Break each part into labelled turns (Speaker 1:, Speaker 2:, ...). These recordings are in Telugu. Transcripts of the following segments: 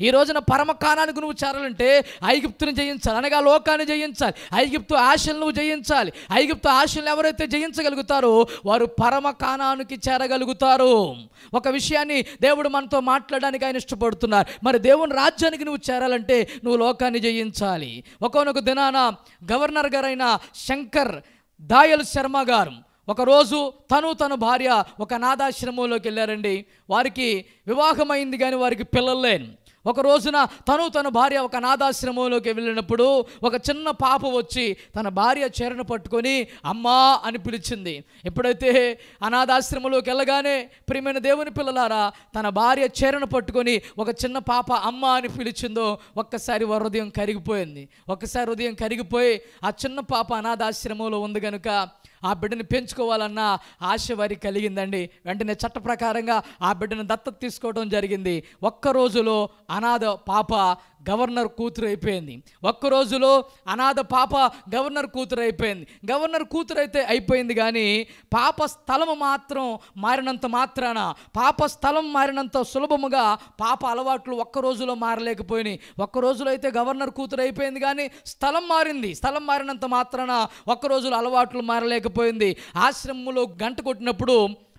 Speaker 1: ఈ రోజున పరమకానానికి నువ్వు చేరాలంటే ఐగుప్తుని జయించాలి అనగా లోకాన్ని జయించాలి ఐగుప్తు ఆశలు నువ్వు జయించాలి. ఐగుప్తు ఆశలు ఎవరైతే జయించగలుగుతారో వారు పరమకాణానికి చేరగలుగుతారు. ఒక విషయాన్ని దేవుడు మనతో మాట్లాడడానికి ఆయన ఇష్టపడుతున్నారు. మరి దేవుని రాజ్యానికి నువ్వు చేరాలంటే నువ్వు లోకాన్ని జయించాలి. ఒకనొక దినాన గవర్నర్ గారైన శంకర్ దాయల్ శర్మ గారు ఒకరోజు తను తన భార్య ఒక నాదాశ్రమంలోకి వెళ్ళారండి. వారికి వివాహమైంది కానీ వారికి పిల్లలు లేని ఒక రోజున తను తన భార్య ఒక అనాథాశ్రమంలోకి వెళ్ళినప్పుడు ఒక చిన్న పాప వచ్చి తన భార్య చీరను పట్టుకొని అమ్మా అని పిలిచింది. ఎప్పుడైతే అనాథాశ్రమంలోకి వెళ్ళగానే ప్రియమైన దేవుని పిల్లలారా తన భార్య చీరను పట్టుకొని ఒక చిన్న పాప అమ్మ అని పిలిచిందో ఒక్కసారి హృదయం కరిగిపోయింది. ఒక్కసారి హృదయం కరిగిపోయి ఆ చిన్న పాప అనాథాశ్రమంలో ఉంది కనుక ఆ బిడ్డను పెంచుకోవాలన్న ఆశ వారికి కలిగిందండి. వెంటనే చట్ట ప్రకారంగా ఆ బిడ్డను దత్తత తీసుకోవడం జరిగింది. ఒక్క రోజులో అనాథ పాప గవర్నర్ కూతురు అయిపోయింది. ఒక్క రోజులో అనాథ పాప గవర్నర్ కూతురు అయిపోయింది. గవర్నర్ కూతురు అయితే అయిపోయింది కానీ పాప స్థలము మాత్రం మారినంత మాత్రాన పాప స్థలం మారినంత సులభముగా పాప అలవాట్లు ఒక్క రోజులో మారలేకపోయినాయి. ఒక్క రోజులో అయితే గవర్నర్ కూతురు అయిపోయింది కానీ స్థలం మారింది. స్థలం మారినంత మాత్రాన ఒక్క రోజులో అలవాట్లు మారలేకపోయింది. ఆశ్రమంలో గంట కొట్టినప్పుడు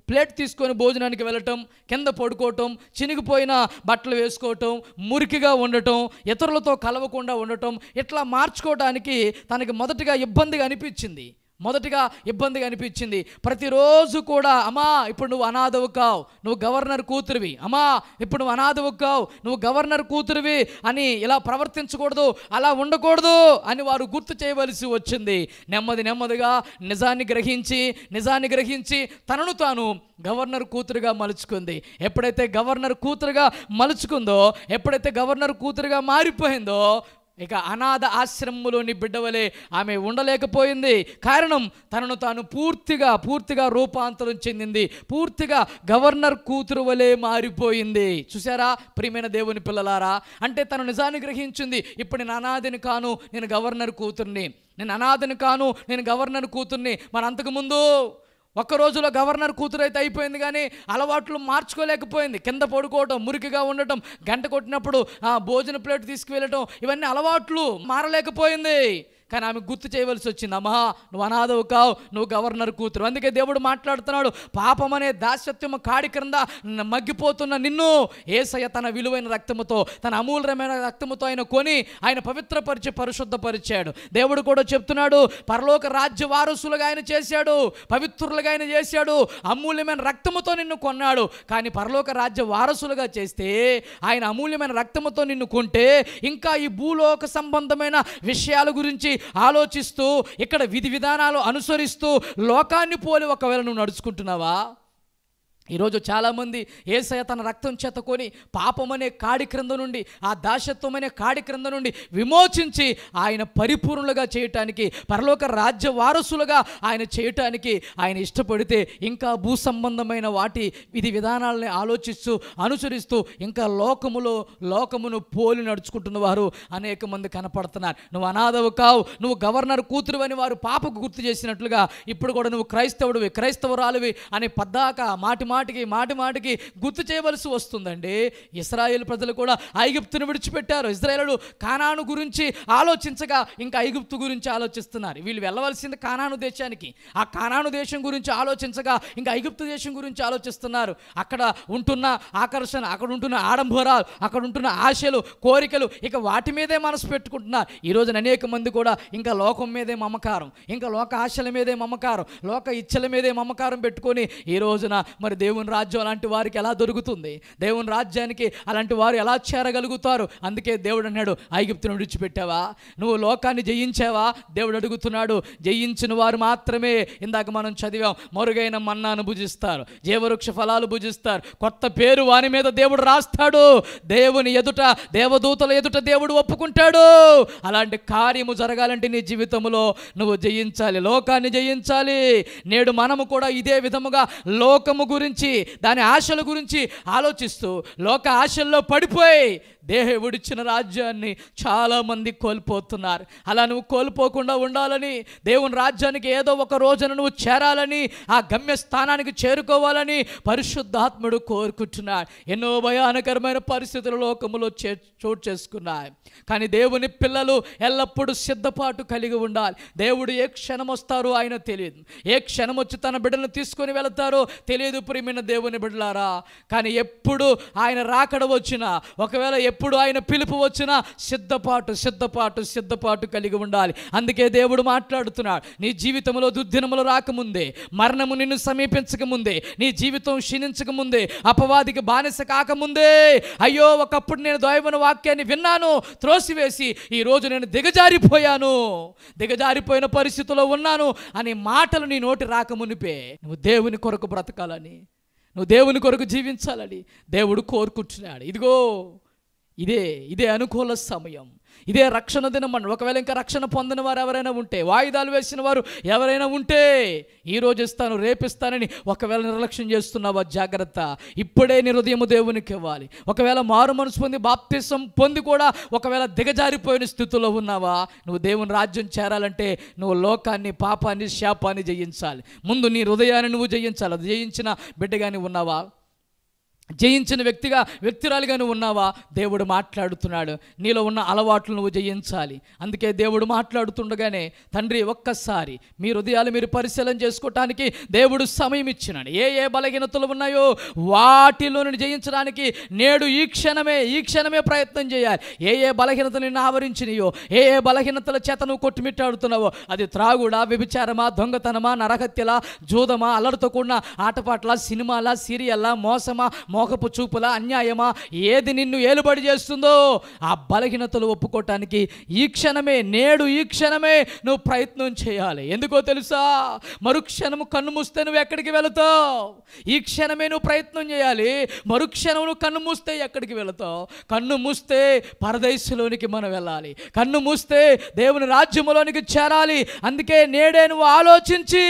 Speaker 1: ప్లేట్ తీసుకొని భోజనానికి వెళ్ళటం కింద పడుకోవటం చినిగిపోయిన బట్టలు వేసుకోవటం మురికిగా ఉండటం ఇతరులతో కలవకుండా ఉండటం ఇట్లా మార్చుకోవడానికి తనకి మొదటిగా ఇబ్బందిగా అనిపించింది. మొదటిగా ఇబ్బందిగా అనిపించింది. ప్రతిరోజు కూడా అమ్మా ఇప్పుడు నువ్వు అనాథవు కావు నువ్వు గవర్నర్ కూతురివి. అమ్మా ఇప్పుడు నువ్వు అనాథవు కావు నువ్వు గవర్నర్ కూతురివి అని ఇలా ప్రవర్తించకూడదు అలా ఉండకూడదు అని వారు గుర్తు చేయవలసి వచ్చింది. నెమ్మది నెమ్మదిగా నిజాన్ని గ్రహించి నిజాన్ని గ్రహించి తనను తాను గవర్నర్ కూతురుగా మలుచుకుంది. ఎప్పుడైతే గవర్నర్ కూతురుగా మలుచుకుందో ఎప్పుడైతే గవర్నర్ కూతురుగా మారిపోయిందో ఇక అనాథ ఆశ్రమంలోని బిడ్డవలే ఆమె ఉండలేకపోయింది. కారణం తనను తాను పూర్తిగా పూర్తిగా రూపాంతరం చెందింది. పూర్తిగా గవర్నర్ కూతురు వలె మారిపోయింది. చూసారా ప్రియమైన దేవుని పిల్లలారా? అంటే తను నిజాన్ని గ్రహించింది. ఇప్పుడు నేను అనాథని కాను నేను గవర్నర్ కూతుర్ని. నేను అనాథని కాను నేను గవర్నర్ కూతుర్ని. మరి అంతకుముందు ఒక్క రోజులో గవర్నర్ కూతురు అయితే అయిపోయింది కానీ అలవాట్లు మార్చుకోలేకపోయింది. కింద పడుకోవటం మురికిగా ఉండటం గంట కొట్టినప్పుడు ఆ భోజన ప్లేట్ తీసుకువెళ్ళటం ఇవన్నీ అలవాట్లు మారలేకపోయింది. కానీ ఆమె గుర్తు చేయవలసి వచ్చింది. అమ్మా నువ్వు అనాథవు కావు నువ్వు గవర్నర్ కూతురు. అందుకే దేవుడు మాట్లాడుతున్నాడు పాపం అనే దాస్యత్వము కాడి క్రింద మగ్గిపోతున్న నిన్ను ఏసయ్య తన విలువైన రక్తముతో తన అమూల్యమైన రక్తముతో ఆయన కొని ఆయన పవిత్రపరిచి పరిశుద్ధపరిచాడు. దేవుడు కూడా చెప్తున్నాడు పరలోక రాజ్య వారసులుగా ఆయన చేశాడు పవిత్రులుగా ఆయన చేశాడు అమూల్యమైన రక్తముతో నిన్ను కొన్నాడు. కానీ పరలోక రాజ్య వారసులుగా చేస్తే ఆయన అమూల్యమైన రక్తముతో నిన్ను కొంటే ఇంకా ఈ భూలోక సంబంధమైన విషయాల గురించి ఆలోచిస్తూ ఇక్కడ విధి విధానాలు అనుసరిస్తూ లోకాన్ని పోలి ఒకవేళ నువ్వు నడుచుకుంటున్నావా? ఈరోజు చాలామంది ఏసయ తన రక్తం చేత కొని పాపమనే కాడి క్రింద నుండి ఆ దాశత్వమనే కాడి క్రింద నుండి విమోచించి ఆయన పరిపూర్ణులుగా చేయటానికి పరలోక రాజ్య వారసులుగా ఆయన చేయటానికి ఆయన ఇష్టపడితే ఇంకా భూ సంబంధమైన వాటి విధి విధానాలని ఆలోచిస్తూ అనుసరిస్తూ ఇంకా లోకములో లోకమును పోలి నడుచుకుంటున్న వారు అనేక మంది కనపడుతున్నారు. నువ్వు అనాథవు కావు నువ్వు గవర్నర్ కూతురు అని వారు పాపకు గుర్తు చేసినట్లుగా ఇప్పుడు కూడా నువ్వు క్రైస్తవుడివి క్రైస్తవురాలివి అనే పద్దాక మాటి మాటికి మాటి మాటికి గుర్తు చేయవలసి వస్తుందండి. ఇస్రాయేల్ ప్రజలు కూడా ఐగుప్తును విడిచిపెట్టారు. ఇజ్రాయేలు కానాను గురించి ఆలోచించగా ఇంకా ఐగుప్తు గురించి ఆలోచిస్తున్నారు. వీళ్ళు వెళ్ళవలసింది కానాను దేశానికి. ఆ కానాను దేశం గురించి ఆలోచించగా ఇంకా ఐగుప్తు దేశం గురించి ఆలోచిస్తున్నారు. అక్కడ ఉంటున్న ఆకర్షణ అక్కడ ఉంటున్న ఆడంబరాలు అక్కడ ఉంటున్న ఆశలు కోరికలు ఇక వాటి మీదే మనసు పెట్టుకుంటున్నారు. ఈ రోజున అనేక మంది కూడా ఇంకా లోకం మీదే మమకారం ఇంకా లోక ఆశల మీదే మమకారం లోక ఇచ్చల మీదే మమకారం పెట్టుకొని ఈ రోజున మరి దేవుని రాజ్యం అలాంటి వారికి ఎలా దొరుకుతుంది? దేవుని రాజ్యానికి అలాంటి వారు ఎలా చేరగలుగుతారు? అందుకే దేవుడు అన్నాడు ఐగుప్తును విడిచిపెట్టావా? నువ్వు లోకాన్ని జయించావా? దేవుడు అడుగుతున్నాడు జయించిన వారు మాత్రమే. ఇందాక మనం చదివాం మరుగైన మన్నాను భుజిస్తారు జీవవృక్ష ఫలాలు భుజిస్తారు కొత్త పేరు వాని మీద దేవుడు రాస్తాడు దేవుని ఎదుట దేవదూతల ఎదుట దేవుడు ఒప్పుకుంటాడు. అలాంటి కార్యము జరగాలంటే నీ జీవితంలో నువ్వు జయించాలి లోకాన్ని జయించాలి. నేడు మనము కూడా ఇదే విధముగా లోకము గురించి దాని ఆశల గురించి ఆలోచిస్తూ లోక ఆశల్లో పడిపోయి దేవుడిచ్చిన రాజ్యాన్ని చాలామంది కోల్పోతున్నారు. అలా నువ్వు కోల్పోకుండా ఉండాలని దేవుని రాజ్యానికి ఏదో ఒక రోజున నువ్వు చేరాలని ఆ గమ్య స్థానానికి చేరుకోవాలని పరిశుద్ధాత్ముడు కోరుకుంటున్నాడు. ఎన్నో భయానకరమైన పరిస్థితులు లోకములో చే చోటు చేసుకున్నాయి. కానీ దేవుని పిల్లలు ఎల్లప్పుడూ సిద్ధపాటు కలిగి ఉండాలి. దేవుడు ఏ క్షణం వస్తారో ఆయన తెలియదు. ఏ క్షణం వచ్చి తన బిడ్డను తీసుకొని వెళతారో తెలియదు. ప్రియమైన దేవుని బిడ్డలారా కానీ ఎప్పుడు ఆయన రాకడ వచ్చినా ఒకవేళ ఎప్పుడు ఆయన పిలుపు వచ్చినా సిద్ధపాటు సిద్ధపాటు సిద్ధపాటు కలిగి ఉండాలి. అందుకే దేవుడు మాట్లాడుతున్నాడు నీ జీవితంలో దుర్దినములు రాకముందే మరణము నిన్ను సమీపించకముందే నీ జీవితం క్షీణించక ముందే అపవాదికి బానిస కాకముందే. అయ్యో ఒకప్పుడు నేను దైవన వాక్యాన్ని విన్నాను త్రోసివేసి ఈ రోజు నేను దిగజారిపోయాను దిగజారిపోయిన పరిస్థితిలో ఉన్నాను అనే మాటలు నీ నోటి రాకమునిపే నువ్వు దేవుని కొరకు బ్రతకాలని నువ్వు దేవుని కొరకు జీవించాలని దేవుడు కోరుకుంటున్నాడు. ఇదిగో ఇదే ఇదే అనుకూల సమయం. ఇదే రక్షణ దినం అన్నాడు ఒకవేళ ఇంకా రక్షణ పొందిన వారు ఎవరైనా ఉంటే వాయిదాలు వేసిన వారు ఎవరైనా ఉంటే ఈ రోజు ఇస్తాను రేపిస్తానని ఒకవేళ నిర్లక్ష్యం చేస్తున్నావా? జాగ్రత్త. ఇప్పుడే నీ హృదయము దేవునికి ఇవ్వాలి. ఒకవేళ మారు మనసు పొంది బాప్తిసం పొంది కూడా ఒకవేళ దిగజారిపోయిన స్థితిలో ఉన్నావా? నువ్వు దేవుని రాజ్యం చేరాలంటే నువ్వు లోకాన్ని పాపాన్ని శాపాన్ని జయించాలి. ముందు నీ హృదయాన్ని నువ్వు జయించాలి. అది జయించిన బిడ్డగాని ఉన్నావా? జయించిన వ్యక్తిగా వ్యక్తిరాలుగా నువ్వు ఉన్నావా? దేవుడు మాట్లాడుతున్నాడు. నీలో ఉన్న అలవాట్లు నువ్వు జయించాలి. అందుకే దేవుడు మాట్లాడుతుండగానే తండ్రి ఒక్కసారి మీ హృదయాలు మీరు పరిశీలన చేసుకోవటానికి దేవుడు సమయం ఇచ్చినాడు. ఏ ఏ బలహీనతలు ఉన్నాయో వాటిలో జయించడానికి నేడు ఈ క్షణమే ఈ క్షణమే ప్రయత్నం చేయాలి. ఏ ఏ బలహీనతలు నిన్ను ఆవరించినయో ఏ ఏ బలహీనతల చేత నువ్వు కొట్టుమిట్టాడుతున్నావో అది త్రాగుడా వ్యభిచారమా దొంగతనమా నరహత్యలా జూదమా అల్లరితో కూడిన ఆటపాటల సినిమాల సీరియల్లా మోసమా మోహపు చూపుల అన్యాయమా? ఏది నిన్ను ఏలుబడి చేస్తుందో ఆ బలహీనతలు ఒప్పుకోవటానికి ఈ క్షణమే నేడు ఈ క్షణమే నువ్వు ప్రయత్నం చేయాలి. ఎందుకో తెలుసా? మరుక్షణము కన్ను మూస్తే నువ్వు ఎక్కడికి వెళతావు? ఈ క్షణమే నువ్వు ప్రయత్నం చేయాలి. మరుక్షణం నువ్వు కన్ను మూస్తే ఎక్కడికి వెళతావు? కన్ను మూస్తే పరదేశంలోనికి మనం వెళ్ళాలి. కన్ను మూస్తే దేవుని రాజ్యములోనికి చేరాలి. అందుకే నేడే నువ్వు ఆలోచించి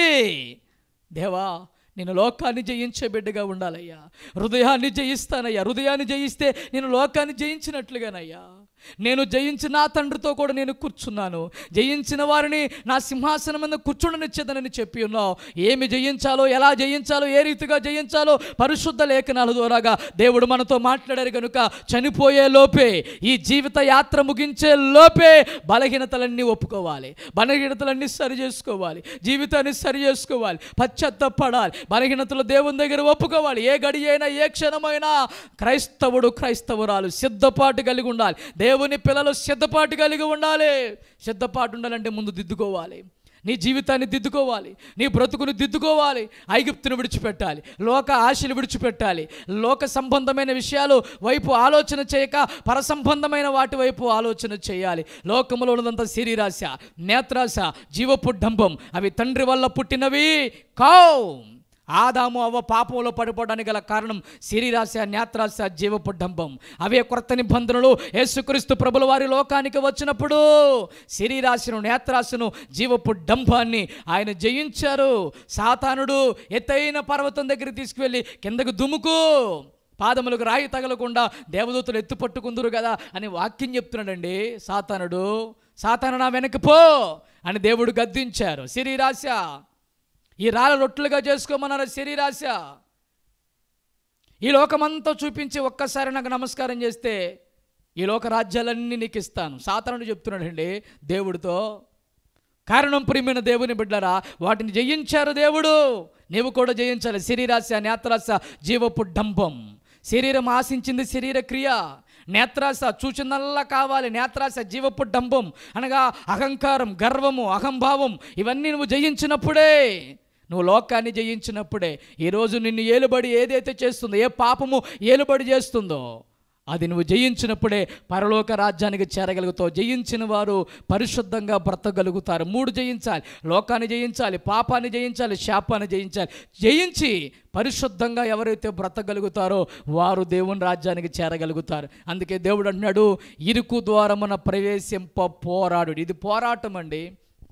Speaker 1: దేవా నేను లోకాన్ని జయించే బిడ్డగా ఉండాలయ్యా. హృదయాన్ని జయిస్తానయ్యా. హృదయాన్ని జయిస్తే నేను లోకాన్ని జయించినట్లుగానయ్యా. నేను జయించిన నా తండ్రితో కూడా నేను కూర్చున్నాను. జయించిన వారిని నా సింహాసనం మీద కూర్చుండనిచ్చేదనని చెప్పి ఉన్నావు. ఏమి జయించాలో ఎలా జయించాలో ఏ రీతిగా జయించాలో పరిశుద్ధ లేఖనాల ద్వారాగా దేవుడు మనతో మాట్లాడారు కనుక చనిపోయే లోపే ఈ జీవిత యాత్ర ముగించే లోపే బలహీనతలన్నీ ఒప్పుకోవాలి. బలహీనతలన్నీ సరి చేసుకోవాలి. జీవితాన్ని సరి చేసుకోవాలి. పశ్చాత్తపడాలి. బలహీనతలు దేవుని దగ్గర ఒప్పుకోవాలి. ఏ గడి అయినా ఏ క్షణమైనా క్రైస్తవుడు క్రైస్తవురాలు సిద్ధపాటు కలిగి ఉండాలి. దేవుని పిల్లలు సిద్ధపాటు కలిగి ఉండాలి. సిద్ధపాటు ఉండాలంటే ముందు దిద్దుకోవాలి. నీ జీవితాన్ని దిద్దుకోవాలి. నీ బ్రతుకును దిద్దుకోవాలి. ఐగుప్తును విడిచిపెట్టాలి. లోక ఆశలు విడిచిపెట్టాలి. లోక సంబంధమైన విషయాలు వైపు ఆలోచన చేయక పరసంబంధమైన వాటి వైపు ఆలోచన చేయాలి. లోకములో ఉన్నదంతా శరీరాశ నేత్రాశ జీవపు డంబం అవి తండ్రి వల్ల పుట్టినవి. కావు ఆదాము అవ్వ పాపంలో పడిపోవడానికి గల కారణం శరీరాశ నేత్రాశ జీవపు డంబం అవే కొత్త నిబంధనలు యేసుక్రీస్తు ప్రభుల వారి లోకానికి వచ్చినప్పుడు శరీరాశను నేత్రాశను జీవపుడంబాన్ని ఆయన జయించారు. సాతానుడు ఎత్తైన పర్వతం దగ్గర తీసుకువెళ్ళి కిందకు దుముకు పాదములకు రాయి తగలకుండా దేవదూతలు ఎత్తుపట్టుకుందరు కదా అని వాక్యం చెప్తున్నాడండి సాతానుడు. సాతాను నా వెనక్కి పో అని దేవుడు గద్దించారు. శరీరాశ ఈ రాళ్ళ రొట్టెలుగా చేసుకోమన్నారు శరీరాశ. ఈ లోకమంతా చూపించి ఒక్కసారి నాకు నమస్కారం చేస్తే ఈ లోక రాజ్యాలన్నీ నీకు ఇస్తాను. సాతానుడు చెప్తున్నాడండి దేవుడితో కారణం ప్రియమైన దేవుని బిడ్డరా వాటిని జయించారు దేవుడు. నీవు కూడా జయించాలి. శరీరాశ నేత్రాశ జీవపు డంబం. శరీరం ఆశించింది శరీర క్రియ. నేత్రాశ చూచినల్లా కావాలి. నేత్రాశ జీవపు డంబం అనగా అహంకారం గర్వము అహంభావం ఇవన్నీ నువ్వు జయించినప్పుడే నువ్వు లోకాన్ని జయించినప్పుడే ఈరోజు నిన్ను ఏలుబడి ఏదైతే చేస్తుందో ఏ పాపము ఏలుబడి చేస్తుందో అది నువ్వు జయించినప్పుడే పరలోక రాజ్యానికి చేరగలుగుతావు. జయించిన వారు పరిశుద్ధంగా బ్రతకగలుగుతారు. మూడు జయించాలి. లోకాన్ని జయించాలి పాపాన్ని జయించాలి శాపాన్ని జయించాలి. జయించి పరిశుద్ధంగా ఎవరైతే బ్రతకగలుగుతారో వారు దేవుని రాజ్యానికి చేరగలుగుతారు. అందుకే దేవుడు అన్నాడు ఇరుకు ద్వారమున ప్రవేశింప పోరాడు. ఇది పోరాటం అండి.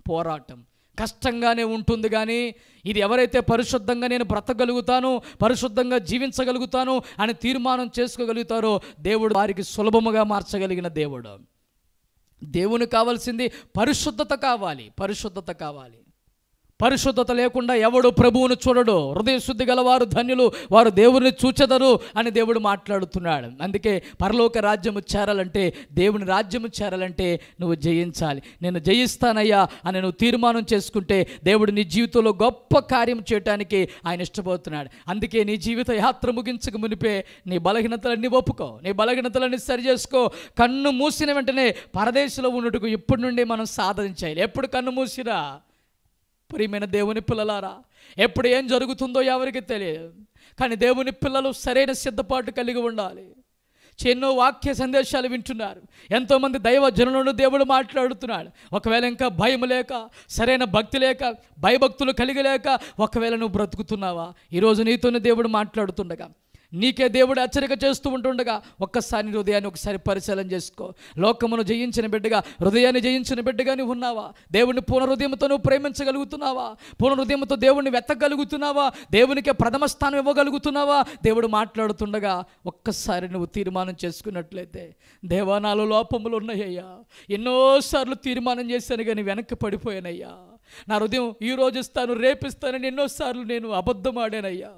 Speaker 1: పోరాటం. కష్టంగానే ఉంటుంది కానీ ఇది ఎవరైతే పరిశుద్ధంగా నేను బ్రతకగలుగుతాను పరిశుద్ధంగా జీవించగలుగుతాను అని తీర్మానం చేసుకోగలుగుతారో దేవుడు వారికి సులభముగా మార్చగలిగిన దేవుడు. దేవుని కావాల్సింది పరిశుద్ధత కావాలి పరిశుద్ధత కావాలి. పరిశుద్ధత లేకుండా ఎవడు ప్రభువును చూడడు? హృదయ శుద్ధి గలవారు ధన్యులు వారు దేవుని చూచెదరు అని దేవుడు మాట్లాడుతున్నాడు. అందుకే పరలోక రాజ్యము చేరాలంటే దేవుని రాజ్యము చేరాలంటే నువ్వు జయించాలి. నేను జయిస్తానయ్యా అని నువ్వు తీర్మానం చేసుకుంటే దేవుడు నీ జీవితంలో గొప్ప కార్యం చేయటానికి ఆయన ఇష్టపోతున్నాడు అందుకే నీ జీవిత యాత్ర ముగించక మునిపే నీ బలహీనతలన్నీ ఒప్పుకో. నీ బలహీనతలన్నీ సరి చేసుకో. కన్ను మూసిన వెంటనే పరదేశంలో ఉన్నట్టుకు ఇప్పటి నుండి మనం సాధించాలి ఎప్పుడు కన్ను మూసిరా ప్రియమైన దేవుని పిల్లలారా ఎప్పుడు ఏం జరుగుతుందో ఎవరికి తెలియదు. కానీ దేవుని పిల్లలు సరైన సిద్ధపాటు కలిగి ఉండాలి. ఎన్నో వాక్య సందేశాలు వింటున్నారు. ఎంతోమంది దైవ జనులను దేవుడు మాట్లాడుతున్నాడు. ఒకవేళ ఇంకా భయం లేక సరైన భక్తి లేక భయభక్తులు కలిగి లేక ఒకవేళ నువ్వు బ్రతుకుతున్నావా? ఈరోజు నీతోనే దేవుడు మాట్లాడుతుండగా నీకే దేవుడు హెచ్చరిక చేస్తూ ఉంటుండగా ఒక్కసారి హృదయాన్ని ఒకసారి పరిశీలన చేసుకో. లోకమును జయించిన బిడ్డగా హృదయాన్ని జయించిన బిడ్డగా నువ్వు ఉన్నావా? దేవుని పూర్ణ నువ్వు ప్రేమించగలుగుతున్నావా? పూర్ణ దేవుణ్ణి దేవుడిని వెతకగలుగుతున్నావా? దేవునికి ప్రథమ స్థానం ఇవ్వగలుగుతున్నావా? దేవుడు మాట్లాడుతుండగా ఒక్కసారి నువ్వు తీర్మానం చేసుకున్నట్లయితే దేవానాలు లోపములు ఉన్నాయ్యా ఎన్నోసార్లు తీర్మానం చేశాను కానీ వెనక్కి పడిపోయానయ్యా. నా హృదయం ఈ రోజు ఇస్తాను రేపిస్తానని ఎన్నోసార్లు నేను అబద్ధం ఆడానయ్యా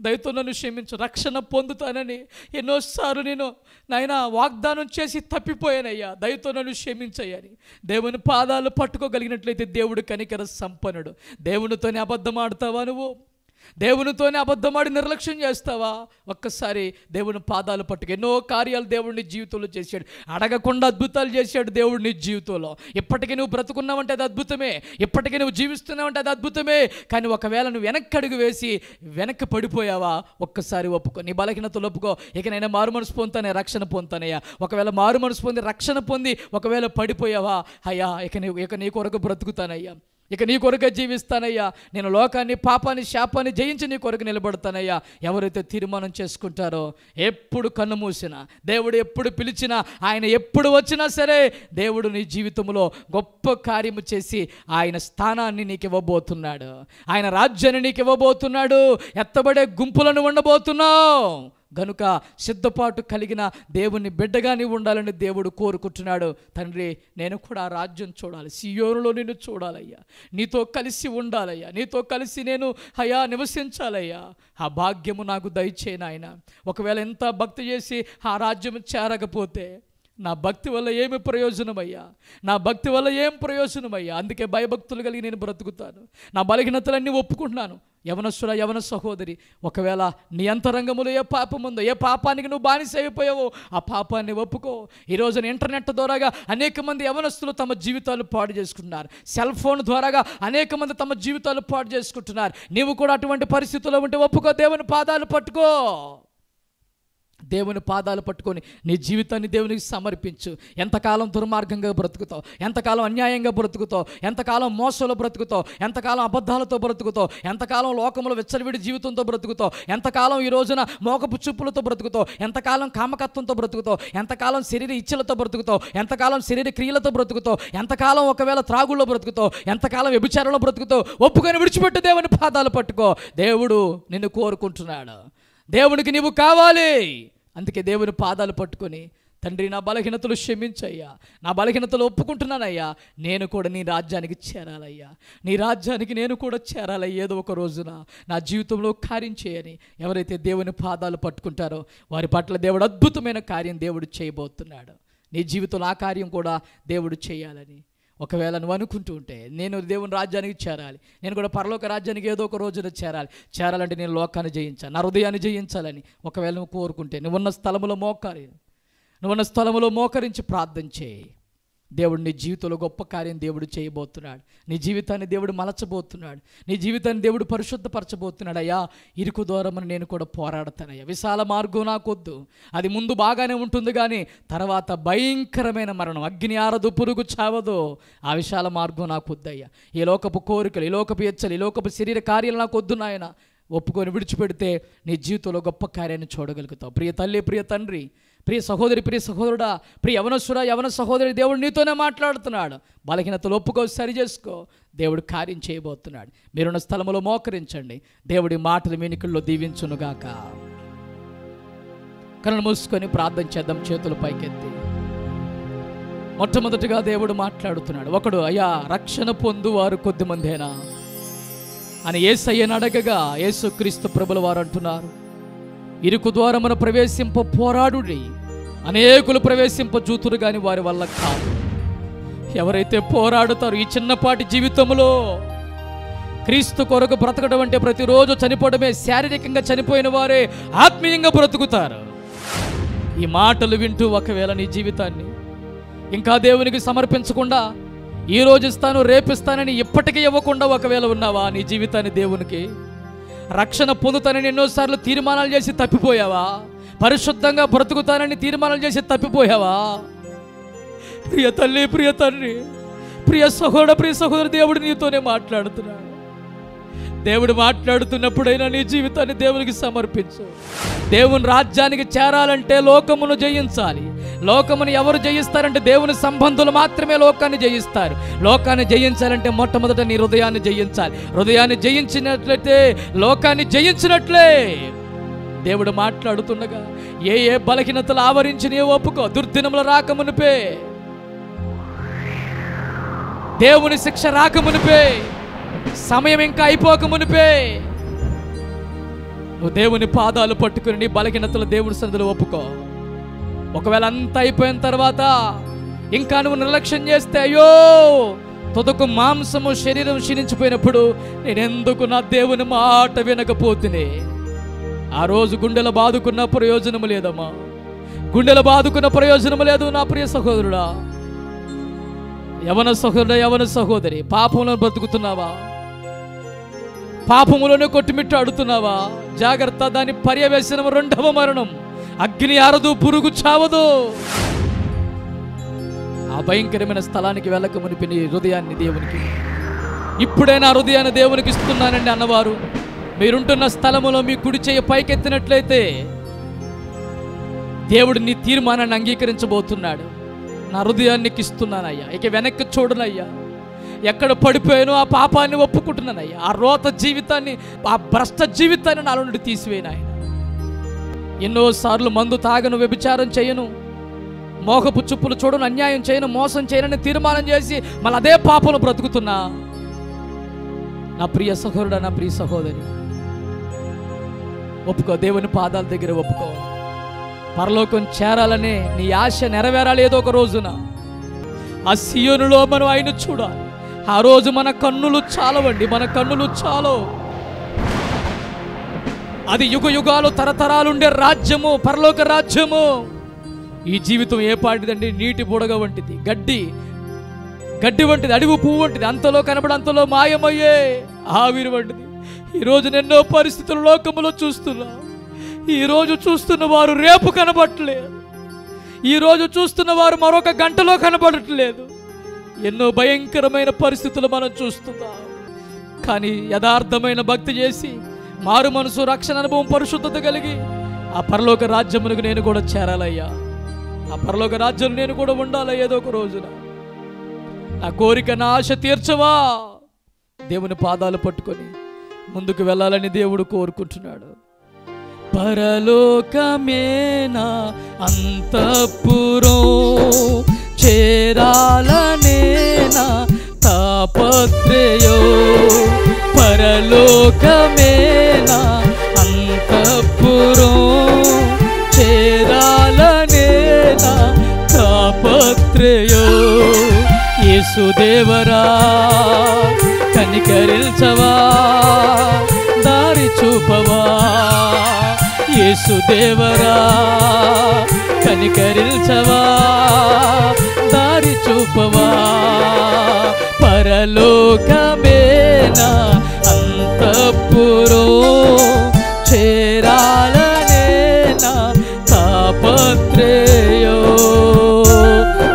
Speaker 1: దయతో నన్ను క్షమించు రక్షణ పొందుతానని ఎన్నోసార్లు నేను నాయన వాగ్దానం చేసి తప్పిపోయానయ్యా. దయతో నన్ను క్షమించయ్యని. దేవుని పాదాలు పట్టుకోగలిగినట్లయితే దేవుడు కనికర సంపన్నుడు. దేవునితోనే అబద్ధం ఆడతావా నువ్వు? దేవునితోనే అబద్ధమాడి నిర్లక్ష్యం చేస్తావా? ఒక్కసారి దేవుని పాదాలు పట్టుకు. ఎన్నో కార్యాలు దేవుడిని జీవితంలో చేశాడు. అడగకుండా అద్భుతాలు చేశాడు దేవుడిని జీవితంలో. ఇప్పటికీ నువ్వు బ్రతుకున్నావంటే అది అద్భుతమే. ఇప్పటికీ నువ్వు జీవిస్తున్నావంటే అది అద్భుతమే. కానీ ఒకవేళ నువ్వు వెనక్కి అడుగు వేసి వెనక్కి పడిపోయావా? ఒక్కసారి ఒప్పుకో. నీ బలహీనతలు ఒప్పుకో. ఇక నేను మారు మనసు పొందుతానే రక్షణ పొందుతానయ్యా. ఒకవేళ మారు మనసు పొంది రక్షణ పొంది ఒకవేళ పడిపోయావా? అయ్యా ఇక నీ ఇక నీ కొరకు బ్రతుకుతానయ్యా. ఇక నీ కొరకే జీవిస్తానయ్యా. నేను లోకాన్ని పాపాన్ని శాపాన్ని జయించి నీ కొరకు నిలబడతానయ్యా. ఎవరైతే తీర్మానం చేసుకుంటారో ఎప్పుడు కన్ను మూసినా దేవుడు ఎప్పుడు పిలిచినా ఆయన ఎప్పుడు వచ్చినా సరే దేవుడు నీ జీవితంలో గొప్ప కార్యము చేసి ఆయన స్థానాన్ని నీకు ఇవ్వబోతున్నాడు. ఆయన రాజ్యాన్ని నీకు ఇవ్వబోతున్నాడు. ఎత్తబడే గుంపులను ఉండబోతున్నావు. గనుక సిద్ధపాటు కలిగిన దేవుని బిడ్డగా నీవు ఉండాలని దేవుడు కోరుకుంటున్నాడు. తండ్రి నేను కూడా రాజ్యం చూడాలి. సియోనులో నిన్ను చూడాలయ్యా. నీతో కలిసి ఉండాలయ్యా. నీతో కలిసి నేను హయా నివసించాలయ్యా. ఆ భాగ్యము నాకు దయచేయి నాయన. ఒకవేళ ఎంత భక్తి చేసి ఆ రాజ్యం చేరకపోతే నా భక్తి వల్ల ఏమి ప్రయోజనమయ్యా? నా భక్తి వల్ల ఏం ప్రయోజనమయ్యా? అందుకే భయభక్తులు కలిగి నేను బ్రతుకుతాను. నా బలహీనతలన్నీ ఒప్పుకుంటున్నాను. యవనస్తుడ యవన సహోదరి ఒకవేళ నీ అంతరంగములో ఏ పాపం ఉందో ఏ పాపానికి నువ్వు బానిస అయిపోయావో ఆ పాపాన్ని ఒప్పుకో. ఈరోజున ఇంటర్నెట్ ద్వారాగా అనేక మంది యవనస్తులు తమ జీవితాలు పాడు చేసుకుంటున్నారు. సెల్ ఫోన్ ద్వారాగా అనేక మంది తమ జీవితాలు పాడు చేసుకుంటున్నారు. నీవు కూడా అటువంటి పరిస్థితుల్లో ఉంటే ఒప్పుకో దేవుని పాదాలు పట్టుకో. దేవుని పాదాలు పట్టుకొని నీ జీవితాన్ని దేవునికి సమర్పించు ఎంతకాలం దుర్మార్గంగా బ్రతుకుతావు ఎంతకాలం అన్యాయంగా బ్రతుకుతావు ఎంతకాలం మోసంలో బ్రతుకుతావు ఎంతకాలం అబద్ధాలతో బ్రతుకుతావు ఎంతకాలం లోకంలో విచ్చలవిడి జీవితంతో బ్రతుకుతావు ఎంతకాలం ఈ రోజున మోకపు చూపులతో బ్రతుకుతావు ఎంతకాలం కామకత్వంతో బ్రతుకుతావు ఎంతకాలం శరీర ఇచ్చలతో బ్రతుకుతావు ఎంతకాలం శరీర క్రియలతో బ్రతుకుతావు ఎంతకాలం ఒకవేళ త్రాగుల్లో బ్రతుకుతావు ఎంతకాలం వ్యభిచారంలో బ్రతుకుతావు ఒప్పుకొని విడిచిపెట్టు దేవుని పాదాలు పట్టుకో దేవుడు నిన్ను కోరుకుంటున్నాడు దేవునికి నీవు కావాలి అందుకే దేవుని పాదాలు పట్టుకొని తండ్రి నా బలహీనతలు క్షమించయ్యా. నా బలహీనతలు ఒప్పుకుంటున్నానయ్యా. నేను కూడా నీ రాజ్యానికి చేరాలయ్యా. నీ రాజ్యానికి నేను కూడా చేరాలి ఏదో ఒక రోజున నా జీవితంలో కార్యం చేయని ఎవరైతే దేవుని పాదాలు పట్టుకుంటారో వారి పట్ల దేవుడు అద్భుతమైన కార్యం దేవుడు చేయబోతున్నాడు. నీ జీవితంలో ఆ కార్యం కూడా దేవుడు చేయాలని ఒకవేళ నువ్వు అనుకుంటూ ఉంటే నేను దేవుని రాజ్యానికి చేరాలి. నేను కూడా పరలోక రాజ్యానికి ఏదో ఒక రోజున చేరాలి. చేరాలంటే నేను లోకాన్ని జయించాలి. నా హృదయాన్ని జయించాలని ఒకవేళ నువ్వు కోరుకుంటే నువ్వున్న స్థలములో మోకారి నువ్వున్న స్థలములో మోకరించి ప్రార్థన చేయి. దేవుడు నీ జీవితంలో గొప్ప కార్యం దేవుడు చేయబోతున్నాడు. నీ జీవితాన్ని దేవుడు మలచబోతున్నాడు. నీ జీవితాన్ని దేవుడు పరిశుద్ధపరచబోతున్నాడు. అయ్యా ఇరుకు దూరమని నేను కూడా పోరాడతానయ్యా. విశాల మార్గం నాకొద్దు. అది ముందు బాగానే ఉంటుంది కానీ తర్వాత భయంకరమైన మరణం. అగ్ని ఆరదు పురుగు చావదు. ఆ విశాల మార్గం నాకు వద్దయ్యా ఈ లోకపు కోరికలు ఈ లోకపు ఎచ్చలు ఈ లోకపు శరీర కార్యాలు నాకు వద్దు నాయన. ఒప్పుకొని విడిచిపెడితే నీ జీవితంలో గొప్ప కార్యాన్ని చూడగలుగుతావు. ప్రియ తల్లి ప్రియ తండ్రి ప్రియ సహోదరి ప్రియ సహోదరుడా ప్రియ యవనసుర యవన సహోదరి దేవుడు నీతోనే మాట్లాడుతున్నాడు. బలహీనతలు ఒప్పుకో సరి చేసుకో. దేవుడు కార్యం చేయబోతున్నాడు. మీరున్న స్థలంలో మోకరించండి. దేవుడి మాటలు వెనుకల్లో దీవించునుగాక. కళ్ళు మూసుకొని ప్రార్థన చేద్దాం చేతులు పైకెత్తి. మొట్టమొదటిగా దేవుడు మాట్లాడుతున్నాడు. ఒకడు అయ్యా రక్షణ పొందువారు కొద్దిమందేనా? అని ఏసయ్యను అడగగా యేసుక్రీస్తు ప్రభుల వారు అంటున్నారు. ఇరుకు ద్వారమున ప్రవేశింప పోరాడుడి. అనేకులు ప్రవేశింప జూతురు కానీ వారి వల్ల కాదు. ఎవరైతే పోరాడుతారో ఈ చిన్నపాటి జీవితంలో క్రీస్తు కొరకు బ్రతకడం అంటే ప్రతిరోజు చనిపోవడమే శారీరకంగా చనిపోయిన వారే ఆత్మీయంగా బ్రతుకుతారు. ఈ మాటలు వింటూ ఒకవేళ నీ జీవితాన్ని ఇంకా దేవునికి సమర్పించకుండా ఈ రోజు ఇస్తాను రేపిస్తానని ఇప్పటికీ ఇవ్వకుండా ఒకవేళ ఉన్నావా నీ జీవితాన్ని దేవునికి? రక్షణ పొందుతానని ఎన్నోసార్లు తీర్మానాలు చేసి తప్పిపోయావా? పరిశుద్ధంగా బ్రతుకుతానని తీర్మానాలు చేసి తప్పిపోయావా? ప్రియ తల్లి ప్రియ తండ్రి ప్రియ సహోదర ప్రియ సహోదరు దేవుడు నీతోనే మాట్లాడుతున్నాడు. దేవుడు మాట్లాడుతున్నప్పుడైనా నీ జీవితాన్ని దేవునికి సమర్పించు. దేవుని రాజ్యానికి చేరాలంటే లోకమును జయించాలి. లోకమును ఎవరు జయిస్తారంటే దేవుని సంబంధులు మాత్రమే లోకాన్ని జయిస్తారు. లోకాన్ని జయించాలంటే మొట్టమొదట నీ హృదయాన్ని జయించాలి. హృదయాన్ని జయించినట్లయితే లోకాన్ని జయించినట్లే. దేవుడు మాట్లాడుతుండగా ఏ ఏ బలహీనతలు ఆవరించి నీ ఒప్పుకో దుర్దినములు రాకమునిపే దేవుని శిక్ష రాకమునిపే సమయం ఇంకా అయిపోకమునిపే నువ్వు దేవుని పాదాలు పట్టుకుని నీ బలహీనతలు దేవుని సన్నిధిలో ఒప్పుకో. ఒకవేళ అంతా అయిపోయిన తర్వాత ఇంకా నువ్వు నిర్లక్ష్యం చేస్తే అయ్యో తుదకు మాంసము శరీరం క్షీణించిపోయినప్పుడు నేనెందుకు నా దేవుని మాట వినకపోతుని? ఆ రోజు గుండెల బాదుకున్న ప్రయోజనము లేదమ్మా. గుండెల బాదుకున్న ప్రయోజనము లేదు నా ప్రియ సహోదరుడా. యవన సహోదరుడా యవన సహోదరి పాపంలో బ్రతుకుతున్నావా? పాపములోనే కొట్టుమిట్టాడుతున్నావా జాగ్రత్త దాని పర్యవేశనం రెండవ మరణం. అగ్ని ఆరదు పురుగు చావదు. ఆ భయంకరమైన స్థలానికి వెళ్ళక మునిపి నీ హృదయాన్ని దేవునికి. ఇప్పుడైనా హృదయాన్ని దేవునికి ఇస్తున్నానండి అన్నవారు. మీరుంటున్న స్థలములో మీ కుడి చేయ పైకెత్తినట్లయితే దేవుడు నీ తీర్మానాన్ని అంగీకరించబోతున్నాడు. నా హృదయాన్ని ఇస్తున్నానయ్యా. ఇక వెనక్కి చూడనయ్యా. ఎక్కడ పడిపోయానో ఆ పాపాన్ని ఒప్పుకుంటున్నానయ్యా. ఆ రోత జీవితాన్ని ఆ భ్రష్ట జీవితాన్ని నాలో నుండి తీసివేయను ఆయన ఎన్నోసార్లు మందు తాగను వ్యభిచారం చేయను. మోహపు చుప్పులు చూడను అన్యాయం చేయను మోసం చేయనని తీర్మానం చేసి మళ్ళీ అదే పాపలు బ్రతుకుతున్నా. నా ప్రియ సహోదరుడా నా ప్రియ సహోదరి ఒప్పుకో దేవుని పాదాల దగ్గర ఒప్పుకో. పరలోకం చేరాలనే నీ ఆశ నెరవేరాలి ఏదో ఒక రోజున. ఆ సియోనులో మనం ఆయన చూడాలి. ఆ రోజు మన కన్నులు చాలవండి మన కన్నులు చాలవు. అది యుగ యుగాలు తరతరాలుండే రాజ్యము పరలోక రాజ్యము. ఈ జీవితం ఏ పాటిదండి? నీటి బుడగ వంటిది గడ్డి. గడ్డి వంటిది అడుగు పువ్వు వంటిది అంతలో కనబడి అంతలో మాయమయ్యే ఆవిరి వంటిది. ఈరోజు ఎన్నో పరిస్థితులు లోకములో చూస్తున్నా. ఈరోజు చూస్తున్న వారు రేపు కనబడట్లేదు. ఈరోజు చూస్తున్న వారు మరొక గంటలో కనబడట్లేదు. ఎన్నో భయంకరమైన పరిస్థితులు మనం చూస్తున్నాం. కానీ యథార్థమైన భక్తి చేసి మారు మనసు రక్షణ అనుభవం పరిశుద్ధత కలిగి ఆ పరలోక రాజ్యమునకు నేను కూడా చేరాలయ్యా. ఆ పరలోక రాజ్యం నేను కూడా ఉండాలి ఏదో ఒక రోజున. నా కోరిక నా ఆశ తీర్చవా? దేవుని పాదాలు పట్టుకొని ముందుకు వెళ్ళాలని దేవుడు కోరుకుంటున్నాడు. పరలోకమేనా అంతఃపురం చేరాలనేనా తాపత్రయో? పరలోకమేనా? అంతఃపురం చేరాలనేనా? తాపత్రయో యేసుదేవరా కనికరించవా? దారి చూపవా? యేసుదేవరా కనికరించవా? దారి చూపవా? పరలోకమేనా? అంతఃపురో చేరాలనేనా? తాపత్రేయో.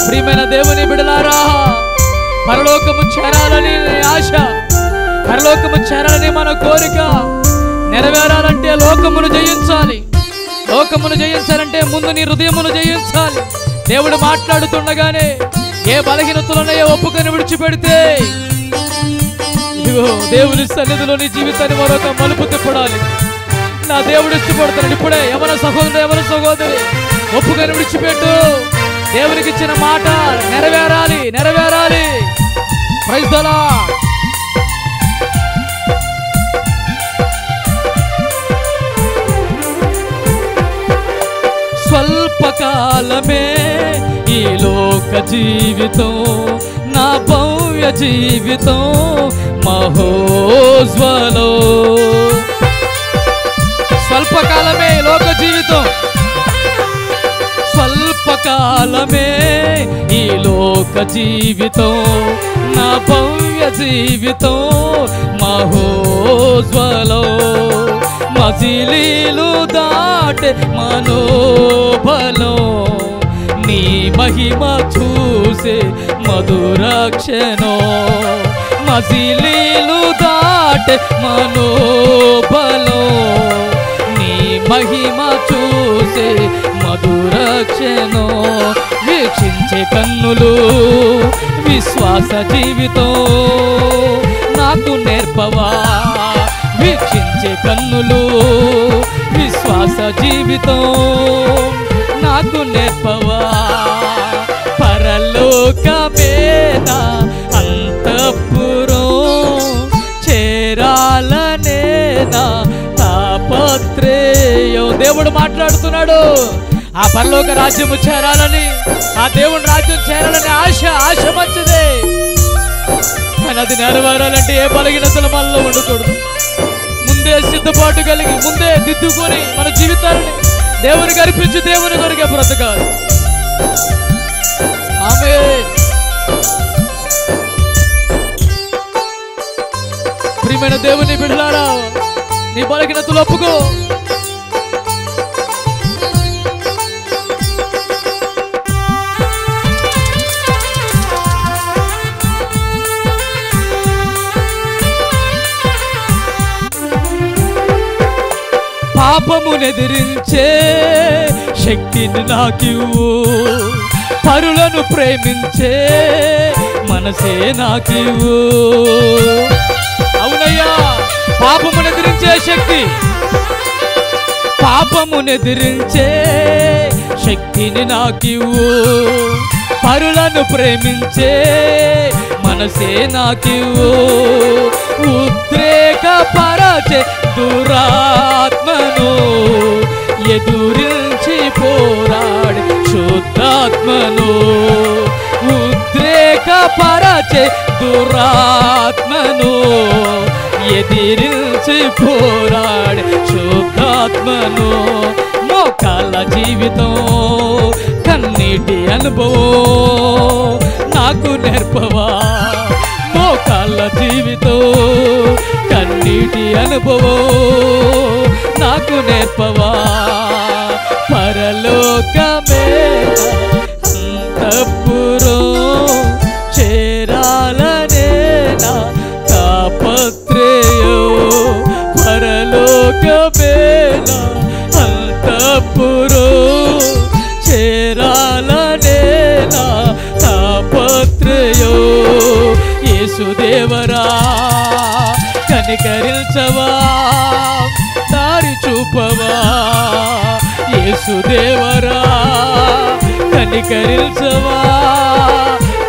Speaker 1: ప్రియమైన దేవుని బిడలారా పరలోకము చేరాలని ఆశ పరలోకము చేరాలని మన కోరిక నెరవేరాలంటే లోకమును జయించాలి. లోకమును జయించాలంటే ముందు నీ హృదయమును జయించాలి. దేవుడు మాట్లాడుతుండగానే ఏ బలహీనతలున్నాయో ఒప్పుకొని విడిచిపెడితే? ఇదిగో దేవుని సన్నిధిలో నీ జీవితాన్ని మరొక మలుపు తిప్పడాలి. నా దేవుడు ఇష్టపడతాడు. ఇప్పుడే ఎవరి సహోదరుడు ఎవరి సహోదరి ఒప్పుకొని విడిచిపెట్టు. దేవునికి ఇచ్చిన మాట నెరవేరాలి నెరవేరాలి. ప్రైజ్ స్వల్పకాలమే ఈ లోక జీవితం నా భవ్య జీవితం మహోజ్వలో. స్వల్పకాలమే లోక జీవితం. స్వల్పకాలమే ఈ లోక జీవితం నా భవ్య జీవితం మహోజ్వలో. మజిలీలు దాటే మనోబలం. నీ మహిమ చూసే మధురక్షణో. మజిలీలు దాటే మనోబలం. నీ మహిమ చూసే మధురక్షణో. వీక్షించే కన్నులు విశ్వాస జీవితం. నాకు నేర్పవా? వీక్షించే కన్నులు విశ్వాస జీవితం. నాకు నేర్పవా? పరలోకమేన? అంతఃపురం చేరాలనేనా? తాపత్రేయం. దేవుడు మాట్లాడుతున్నాడు. ఆ పరలోక రాజ్యము చేరాలని ఆ దేవుని రాజ్యం చేరాలని ఆశ ఆశ మంచిదే. కానీ అది నెరవేరాలంటే ఏ బలహీనతలు మనలో ఉండకూడదు. ముందే సిద్ధపాటు కలిగి ముందే దిద్దుకొని మన జీవితాలని దేవుని కనిపించి దేవుని కొరికే బ్రతకాలి. ఆమె ప్రియమైన దేవుని బిడ్డలారా నీ బలహీనతలు ఒప్పుకో. పాపమునెదిరించే శక్తిని నాకివ్వు. పరులను ప్రేమించే మనసే నాకివ్వు. అవునయ్యా పాపమునెదిరించే శక్తి. పాపమునెదిరించే శక్తిని నాకివ్వు. పరులను ప్రేమించే మనసే నాకివ్వు. ఉద్రేక పరచే దురాత్మను ఎదురించి పోరాడి శుద్ధాత్మను ఉద్రేక పరచే దురాత్మను ఎదిరించి పోరాడి శుద్ధాత్మను మోకాల జీవితం కన్నీటి అనుభవం నాకు నేర్పవా? మోకాళ్ళ జీవితం కన్నీటి అనుభవం నాకు నేర్పవా? పరలోకమే యేసుదేవరా కనికరించవా దారి చూపవా? యేసుదేవరా కనికరించవా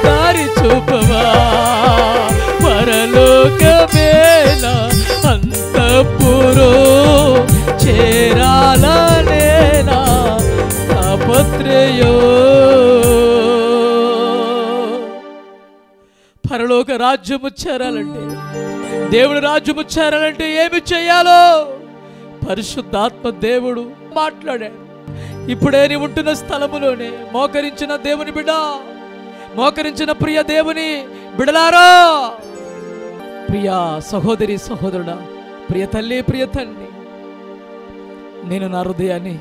Speaker 1: దారి చూపవా? పరలోకమేల అంతపురో చేరాలనేనా తాపత్రయో పరలోక రాజ్యము చేరాలంటే దేవుడు రాజ్యము చేరాలంటే ఏమి చేయాలో? పరిశుద్ధాత్మ దేవుడు మాట్లాడాడు. ఇప్పుడే నీ ఉంటున్న స్థలములోనే మోకరించిన దేవుని బిడ్డ మోకరించిన ప్రియ దేవుని బిడలారా! ప్రియ సహోదరి సహోదరుడా ప్రియ తల్లి ప్రియ తండ్రి నేను నా హృదయాన్ని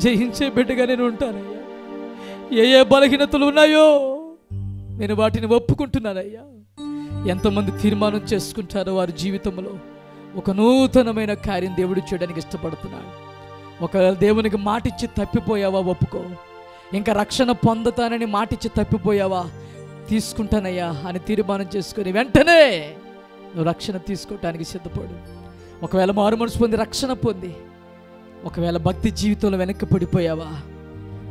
Speaker 1: జయించే బిడ్డగా నేను ఉంటానయ్యా. ఏ ఏ బలహీనతలు ఉన్నాయో నేను వాటిని ఒప్పుకుంటున్నానయ్యా ఎంతమంది తీర్మానం చేసుకుంటారో వారి జీవితంలో ఒక నూతనమైన కార్యం దేవుడు చేయడానికి ఇష్టపడుతున్నాడు. ఒకవేళ దేవునికి మాటిచ్చి తప్పిపోయావా ఒప్పుకో. ఇంకా రక్షణ పొందుతానని మాటిచ్చి తప్పిపోయావా? తీసుకుంటానయ్యా అని తీర్మానం చేసుకొని వెంటనే నువ్వు రక్షణ తీసుకోవటానికి సిద్ధపడు. ఒకవేళ మారు మనసు పొంది రక్షణ పొంది ఒకవేళ భక్తి జీవితంలో వెనక్కి పడిపోయావా?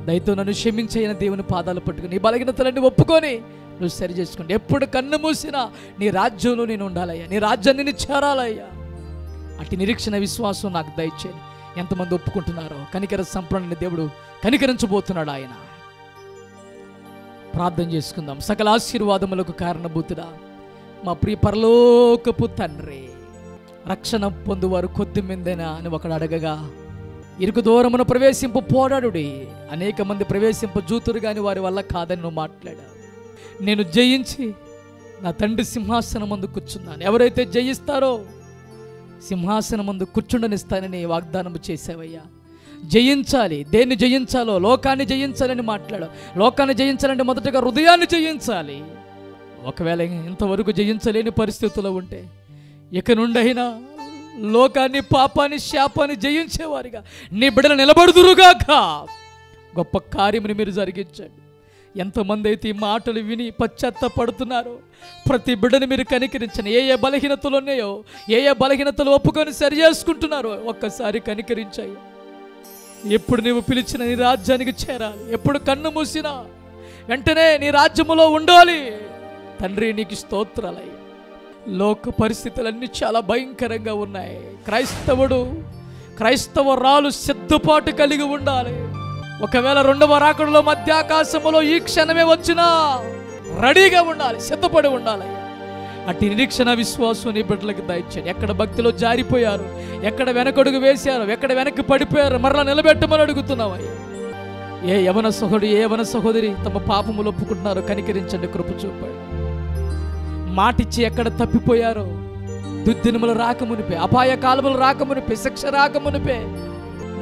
Speaker 1: దయతో నన్ను క్షమించైన దేవుని పాదాలు పట్టుకుని నీ బలహీనతలన్నీ ఒప్పుకొని నువ్వు సరి చేసుకోండి ఎప్పుడు కన్ను మూసినా నీ రాజ్యంలో నేను ఉండాలయ్యా. నీ రాజ్యాన్ని నేను చేరాలయ్యా. అటు నిరీక్షణ విశ్వాసం నాకు దయచేయండి ఎంతమంది ఒప్పుకుంటున్నారో కనికర సంపన్న దేవుడు కనికరించబోతున్నాడు ఆయన. ప్రార్థన చేసుకుందాం. సకల ఆశీర్వాదములకు కారణభూతుడా మా ప్రియ పరలోకపు తండ్రి రక్షణ పొందువారు కొద్ది మిందేనా అని ఒకడు అడగగా ఇరుకు దూరమున ప్రవేశింపు పోరాడుడి. అనేక మంది ప్రవేశింపు జూతురు కాని వారి వల్ల కాదని నువ్వు మాట్లాడావు నేను జయించి నా తండ్రి సింహాసనం ముందు కూర్చున్నాను. ఎవరైతే జయిస్తారో సింహాసనం ముందు కూర్చుండనిస్తానని వాగ్దానం చేసావయ్యా జయించాలి. దేన్ని జయించాలో? లోకాన్ని జయించాలని మాట్లాడు. లోకాన్ని జయించాలంటే మొదటగా హృదయాన్ని జయించాలి. ఒకవేళ ఇంతవరకు జయించలేని పరిస్థితుల్లో ఉంటే ఇక నుండైనా లోకాన్ని పాపాన్ని శాపాన్ని జయించేవారిగా. నీ బిడ్డలు నిలబడుదురుగాక. గొప్ప కార్యముని మీరు జరిగించండి. ఎంతమంది అయితే ఈ మాటలు విని పశ్చాత్తపడుతున్నారో ప్రతి బిడ్డను మీరు కనికరించండి. ఏ ఏ బలహీనతలు ఉన్నాయో ఏ ఏ బలహీనతలు ఒప్పుకొని సరి చేసుకుంటున్నారో ఒక్కసారి కనికరించాయి ఎప్పుడు నీవు పిలిచిన నీ రాజ్యానికి చేరాలి. ఎప్పుడు కన్ను మూసినా వెంటనే నీ రాజ్యములో ఉండాలి. తండ్రి నీకు స్తోత్రాలయ్యి. లోక పరిస్థితులన్నీ చాలా భయంకరంగా ఉన్నాయి. క్రైస్తవుడు క్రైస్తవ రాలు సిద్ధపాటు కలిగి ఉండాలి. ఒకవేళ రెండవ రాకడలో మధ్యాకాశములో ఈ క్షణమే వచ్చినా రెడీగా ఉండాలి సిద్ధపడి ఉండాలి. అటు నిరీక్షణ విశ్వాసం నీ బిడ్డలకు దయచేయండి. ఎక్కడ భక్తిలో జారిపోయారు ఎక్కడ వెనకడుగు వేశారు ఎక్కడ వెనక్కి పడిపోయారు మరలా నిలబెట్టమని అడుగుతున్నావయ్యా ఏ యవన సహోదరి ఏ యవన సహోదరి తమ పాపములు ఒప్పుకుంటున్నారో కనికరించండి కృప చూపండి. మాటిచ్చి ఎక్కడ తప్పిపోయారో? దుద్దినములు రాకమునిపే అపాయ కాలములు రాకమునిపే శిక్ష రాకమునిపే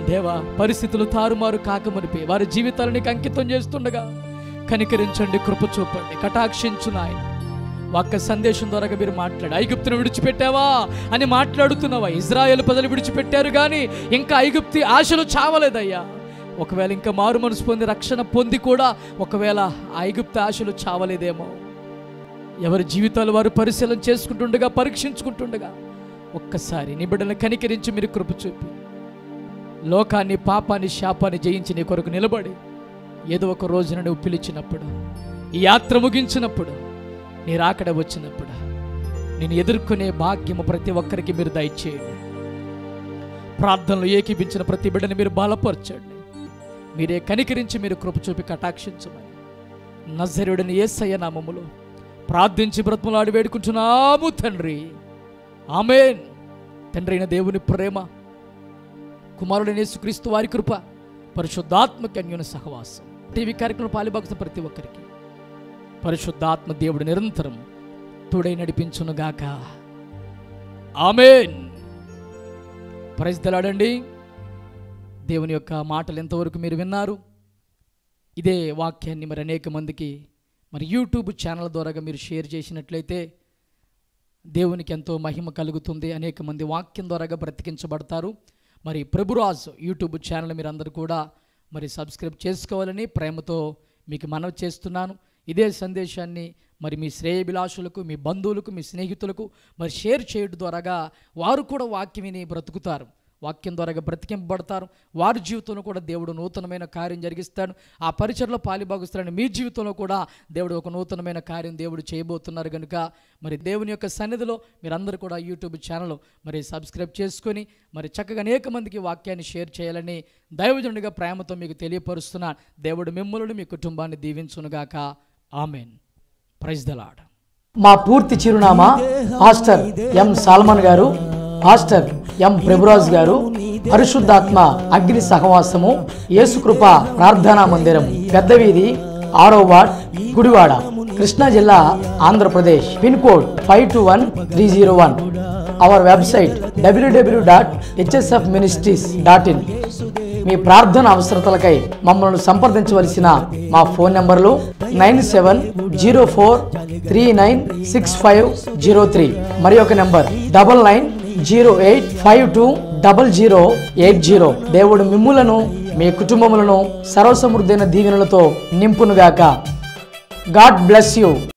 Speaker 1: దేవా పరిస్థితులు తారుమారు కాకమునిపే వారి జీవితాలను అంకితం చేస్తుండగా కనికరించండి కృప చూపండి కటాక్షించు నాయన. ఒక్క సందేశం ద్వారా మీరు మాట్లాడు ఐగుప్తును విడిచిపెట్టావా అని మాట్లాడుతున్నావా? ఇజ్రాయెల్ ప్రజలు విడిచిపెట్టారు కానీ ఇంకా ఐగుప్తి ఆశలు చావలేదయ్యా. ఒకవేళ ఇంకా మారు మనసు పొంది రక్షణ పొంది కూడా ఒకవేళ ఐగుప్తి ఆశలు చావలేదేమో. ఎవరి జీవితాలు వారు పరిశీలన చేసుకుంటుండగా పరీక్షించుకుంటుండగా ఒక్కసారి నీ బిడ్డలను కనికరించి మీరు కృప చూపి. లోకాన్ని పాపాన్ని శాపాన్ని జయించి నీ కొరకు నిలబడి ఏదో ఒక రోజున నువ్వు పిలిచినప్పుడు ఈ యాత్ర ముగించినప్పుడు నీ రాకడ వచ్చినప్పుడు నేను ఎదుర్కొనే భాగ్యము ప్రతి ఒక్కరికి మీరు దయచేయండి. ప్రార్థనలు ఏకీపించిన ప్రతి బిడ్డని మీరు బలపరచండి. మీరే కనికరించి మీరు కృప చూపి కటాక్షించమని. నజరుడిని ఏసయ్య నామములో ప్రార్థించి బ్రతములాడి వేడుకుంటున్నాము తండ్రి. ఆమెన్. తండ్రి అయిన దేవుని ప్రేమ కుమారుడైన యేసుక్రీస్తు వారి కృప పరిశుద్ధాత్మక అన్యున సహవాసం. టీవీ కార్యక్రమం పాలిభక్త ప్రతి ఒక్కరికి. పరిశుద్ధాత్మ దేవుడు నిరంతరం తోడై నడిపించునుగాక ఆమెన్. ప్రజలాడండి దేవుని యొక్క మాటలు ఎంతవరకు మీరు విన్నారు? ఇదే వాక్యాన్ని మరి అనేక మందికి మరి యూట్యూబ్ ఛానల్ ద్వారా మీరు షేర్ చేసినట్లయితే దేవునికి ఎంతో మహిమ కలుగుతుంది. అనేక మంది వాక్యం ద్వారాగా బ్రతికించబడతారు. మరి ప్రభురాజ్ యూట్యూబ్ ఛానల్ మీరు అందరూ కూడా మరి సబ్స్క్రైబ్ చేసుకోవాలని ప్రేమతో మీకు మనవి చేస్తున్నాను. ఇదే సందేశాన్ని మరి మీ శ్రేయభిలాషులకు మీ బంధువులకు మీ స్నేహితులకు మరి షేర్ చేయడం ద్వారాగా వారు కూడా వాక్యం విని బ్రతుకుతారు. వాక్యం ద్వారాగా బ్రతికింపబడతారు. వారి జీవితంలో కూడా దేవుడు నూతనమైన కార్యం జరిగిస్తాడు. ఆ పరిచయలో పాలిభాగిస్తాడని మీ జీవితంలో కూడా దేవుడు ఒక నూతనమైన కార్యం దేవుడు చేయబోతున్నారు కనుక మరి దేవుని యొక్క సన్నిధిలో మీరందరూ కూడా యూట్యూబ్ ఛానల్ మరి సబ్స్క్రైబ్ చేసుకొని మరి చక్కగా అనేక మందికి వాక్యాన్ని షేర్ చేయాలని దైవజనుడిగా ప్రేమతో మీకు తెలియపరుస్తున్నాను దేవుడు మిమ్మల్ని మీ కుటుంబాన్ని దీవించునుగాక. ఆమెన్. ప్రైజ్ దలాడ్ మా పూర్తి చిరునామా పాస్టర్ ఎం సాల్మన్ గారు. పాస్టర్ ఎం ప్రభురాజ్ గారు పరిశుద్ధాత్మ అగ్ని సహవాసము యేసుకృప ప్రార్థనా మందిరం పెద్ద వీధి ఆరో వార్డ్ గుడివాడ కృష్ణా జిల్లా Andhra Pradesh. Pin code five two one three zero one. Our website WW dot HSF ministries dot in. మీ ప్రార్థన అవసరతలకై మమ్మల్ని సంప్రదించవలసిన మా ఫోన్ నంబర్లు nine seven zero four three nine six five zero three. మరి ఒక number double nine zero eight five two double zero eight zero. దేవుడు మిమ్ములను మీ కుటుంబములను సర్వసమృద్ధైన దీవెనలతో నింపునుగాక. God bless you.